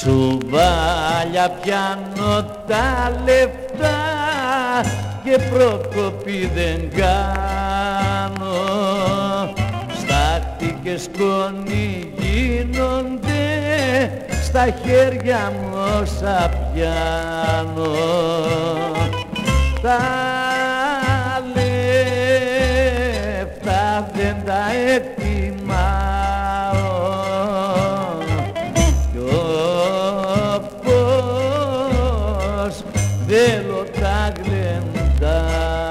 Τσουβάλια πιάνω τα λεφτά και προκοπή δεν κάνω. Στάχτη και σκόνη γίνονται στα χέρια μου όσα πιάνω. Τα λεφτά δεν τα εκτιμάω θέλω τα γλεντάω.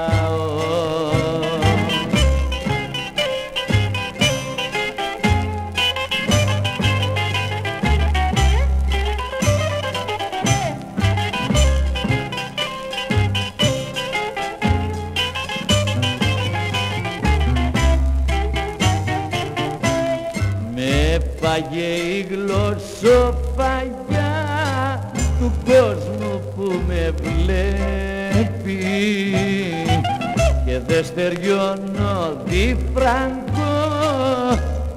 Με φάγε η γλωσσοφαγιά και δεν στεριώνω διφραγκό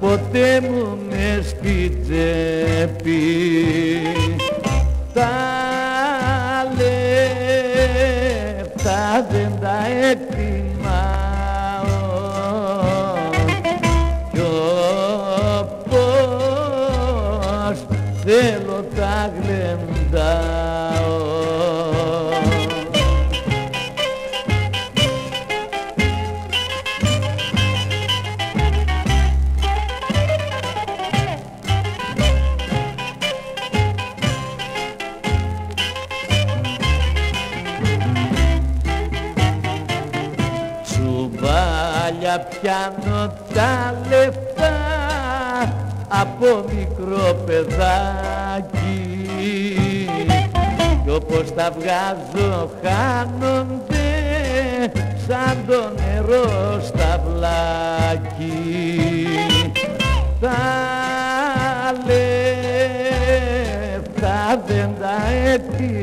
ποτέ μου με στη τσέπη. Τα λεφτά δεν τα εκτιμάω. Κι όπως θέλω τα γλεντάω Βέβαια πιάνω τα λεφτά από μικρό παιδάκι. Κι όπως τα βγάζω χάνονται σαν το νερό στα βλάκι. Τα λεφτά δεν τα έτσι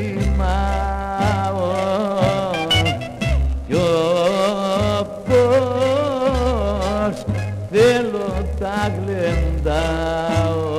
θέλω τα γλεντάω.